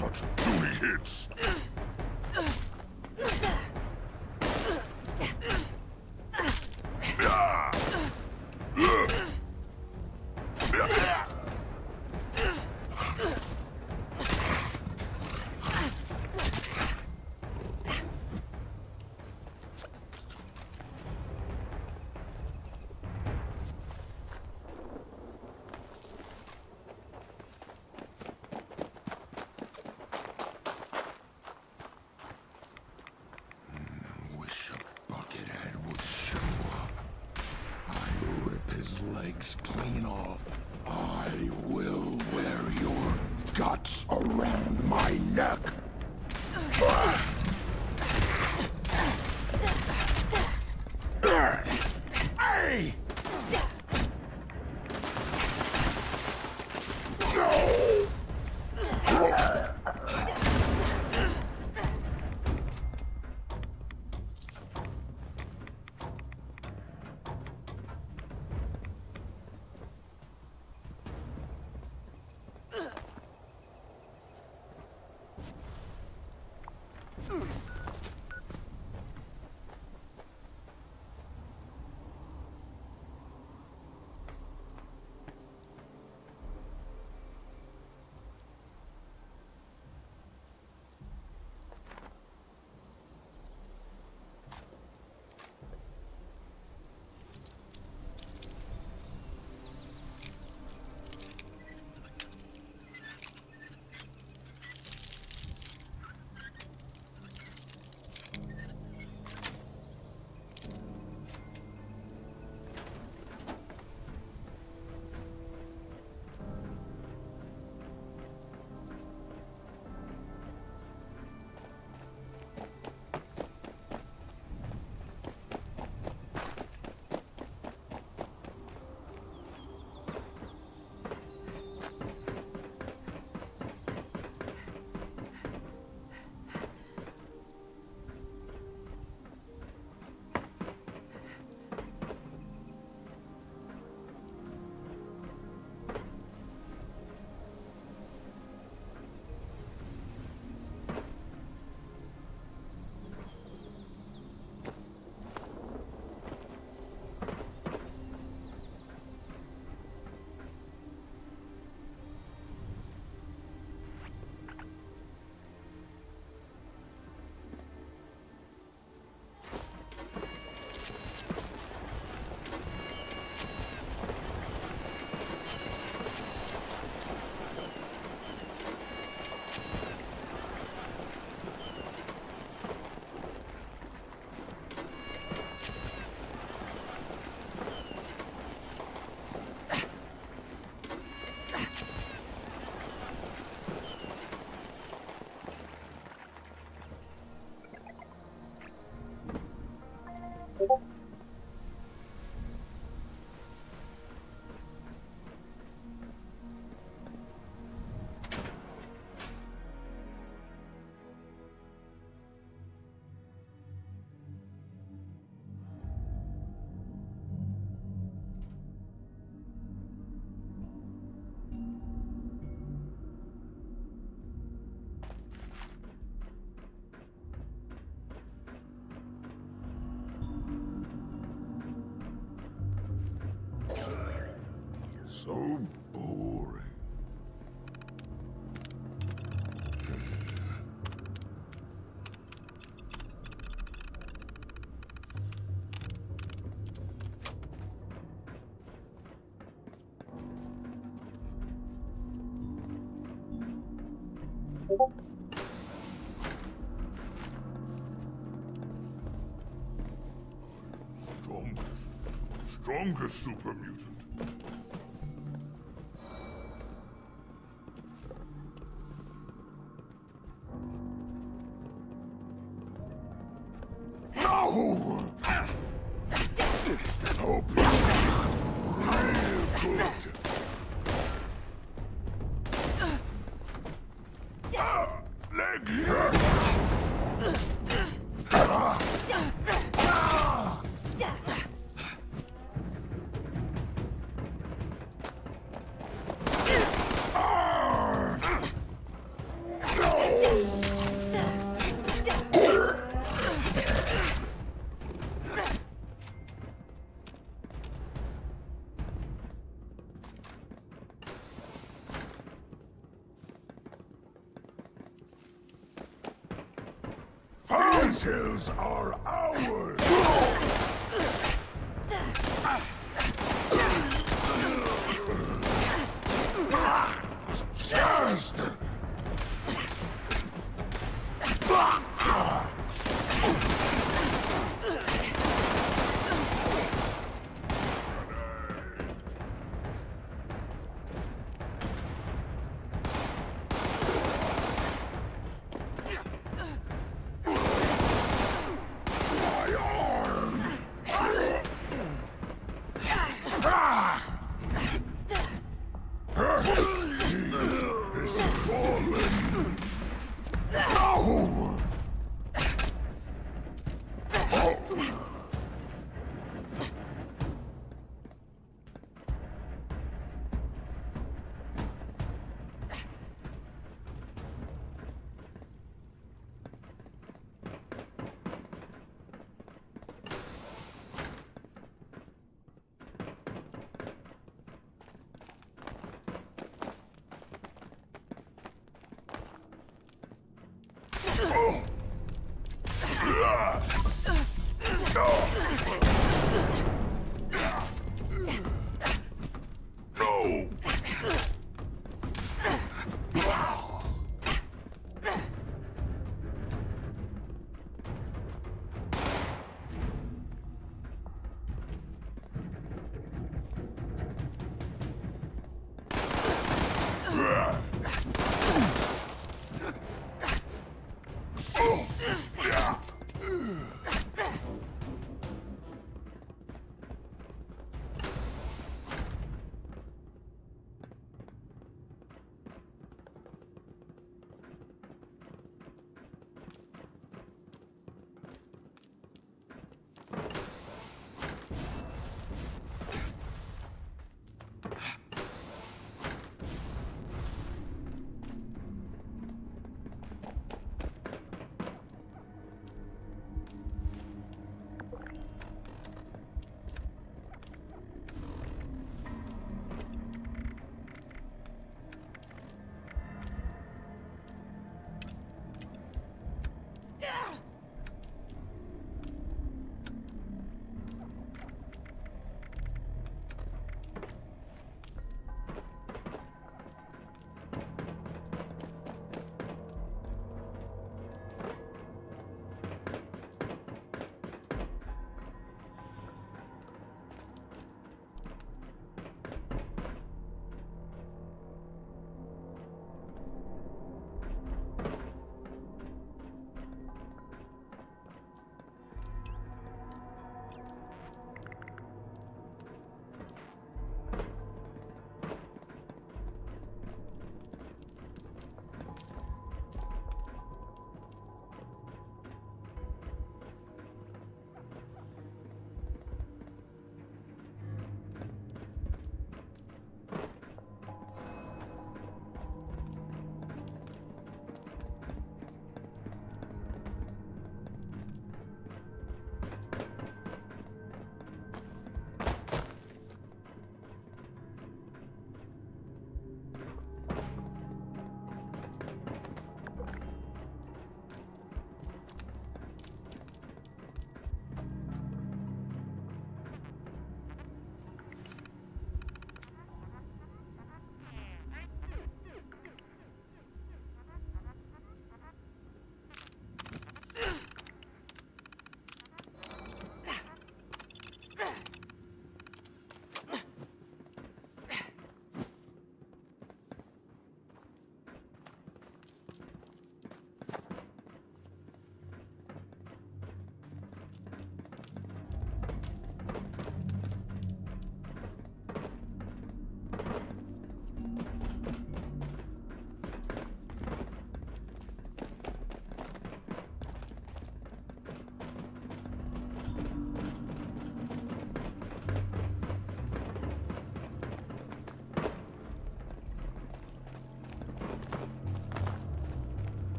such puny hits. Clean off. I will wear your guts around my neck. So boring. Strongest, strongest super mutant. Hope you real good. These hills are ours!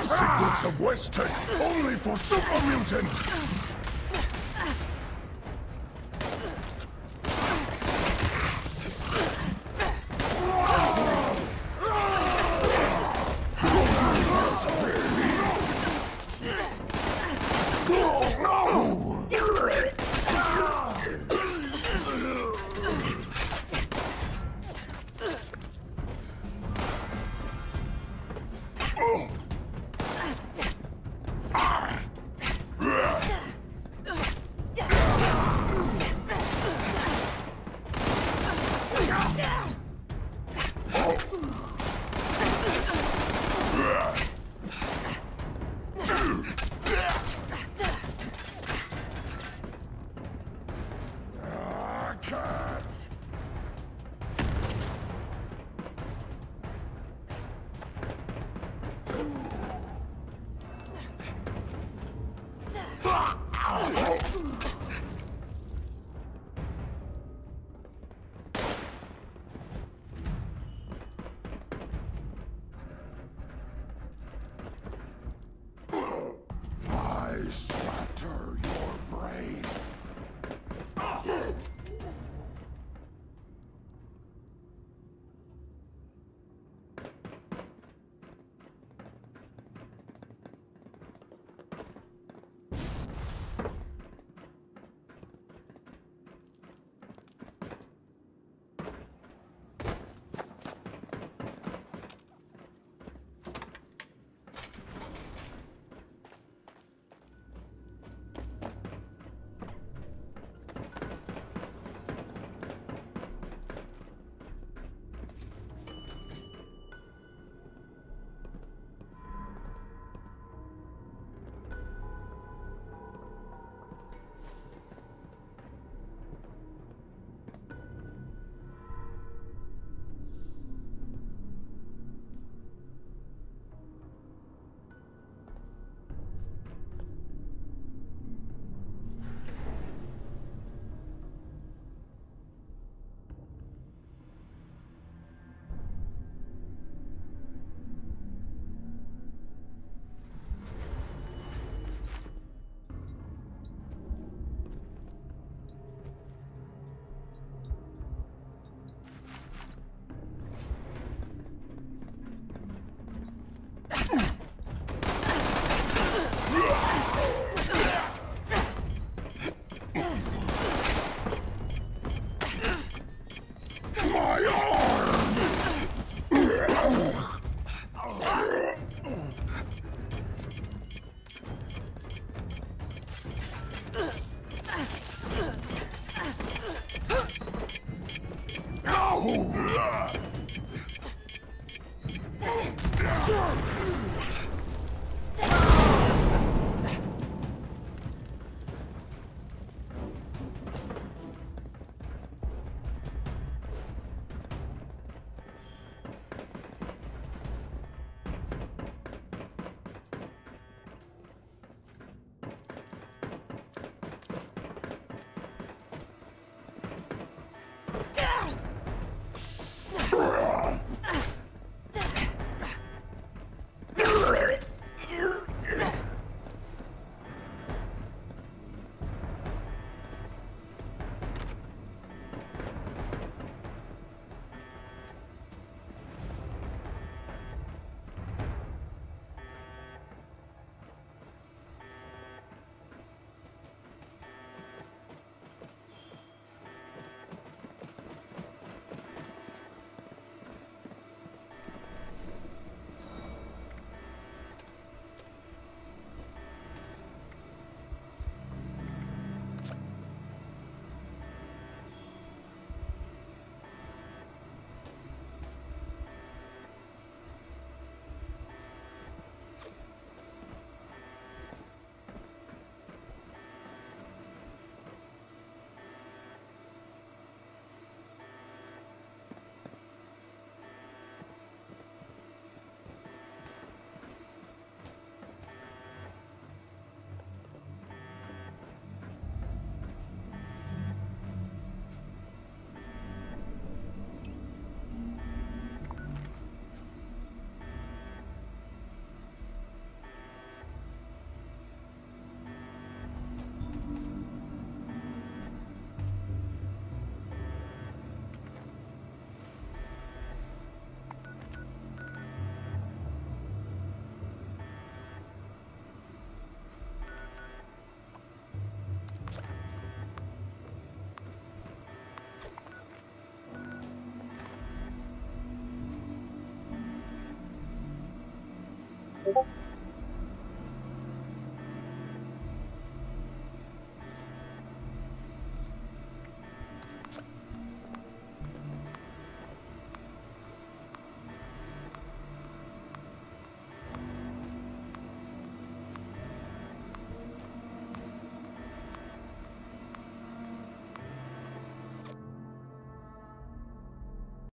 Secrets of West Tek, only for super mutants! うん。